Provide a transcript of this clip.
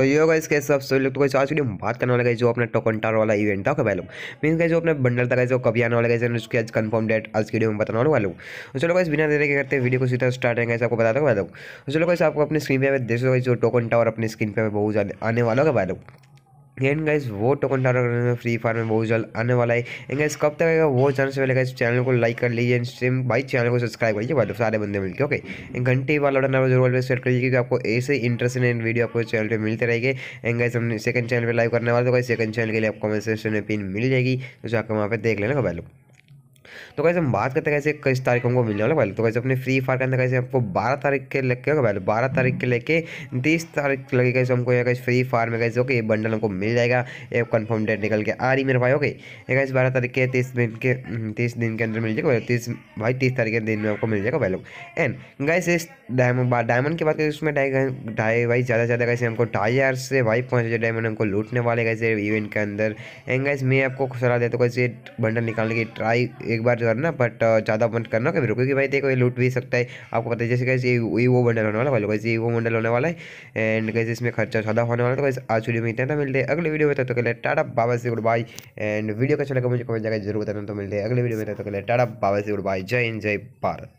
तो ये होगा इसके सब सभी लोग तो आज वीडियो में बात करने वाला है जो अपना टोकनटार वाला इवेंट था भाई लोग। मीन का जो अपने बंडल था जो कभी आने वाला है उसकी आज कन्फर्म डेट आज की वीडियो में बताने वाले लोग। तो चलो गाइस बिना देने के करते वीडियो को सीधा स्टार्ट है आपको बता दो, भाई लोग। तो चलो गाइस आपको अपनी स्क्रीन पे देख सकते जो टोकन टावर अपनी स्क्रीन पे बहुत ज़्यादा आने वाला होगा भाई लोग। एंड गाइज़ वो टोकन टावर फ्री फायर में बहुत जल्द आने वाला है। एंड गाइज़ कब तक आएगा वो जानने से पहले गाइस चैनल को लाइक कर लीजिए स्ट्रीम भाई चैनल को सब्सक्राइब करिए भाई सारे बंदे मिलके ओके घंटे वाला बटन ज़रूर सेट करिए, क्योंकि आपको ऐसे इंटरेस्टिंग वीडियो आपको चैनल पर मिलते रहेंगे। एंड गाइस हम सेकंड चैनल पर लाइव करने वाले तो गाइस सेकंड चैनल के लिए आपको कमेंट सेक्शन में पिन मिल जाएगी। तो जाकर वहाँ पर देख लेना भाई लोग तो कैसे हम बात करते हैं कैसे किस तारीख हमको मिलने वाला पहले तो कैसे अपने फ्री फायर के अंदर कैसे आपको बारह तारीख के लेके होगा पहले बारह तारीख के लेके तीस तारीख लगे कैसे हमको यहाँ कैसे फ्री फायर में कैसे ओके ये बंडल हमको मिल जाएगा। एक कन्फर्म डेट निकल के आ रही मेरे भाई ओके ये कैसे बारह तारीख के, तीस दिन के तीस दिन के अंदर मिल जाएगा तीस, भाई, तीस तारीख के दिन में आपको मिल जाएगा लोग एंड गैस इस डायमंड डायमंड की बात करें, उसमें ढाई ढाई, भाई, ज़्यादा ज़्यादा कैसे हमको ढाई हज़ार से, भाई, पाँच हज़ार डायमंड हमको लूटने वाले कैसे इवेंट के अंदर। एंड गैस मैं आपको सलाह देता हूँ कैसे बंडल निकालने की ट्राई एक बार जो है ना बट ज़्यादा बंद करना कभी रुको कि भाई देखो ये लूट भी सकता है। आपको पता है, जैसे कैसे ये वो बंडल होने वाला भाई कैसे वो बंडल होने वाला है। एंड कैसे इसमें खर्चा ज़्यादा होने वाला है तो कैसे आज वीडियो में इतना मिलते हैं अगले वीडियो में, तब तक टाटा, बाबा से गुड बाई एंड वीडियो का चलेगा मुझे कमेंट जगह ज़रूर बताना तो मिलते हैं अगले वीडियो में, तब तक टाटा, बाबा से गुड बाई जय हिंद, जय भारत।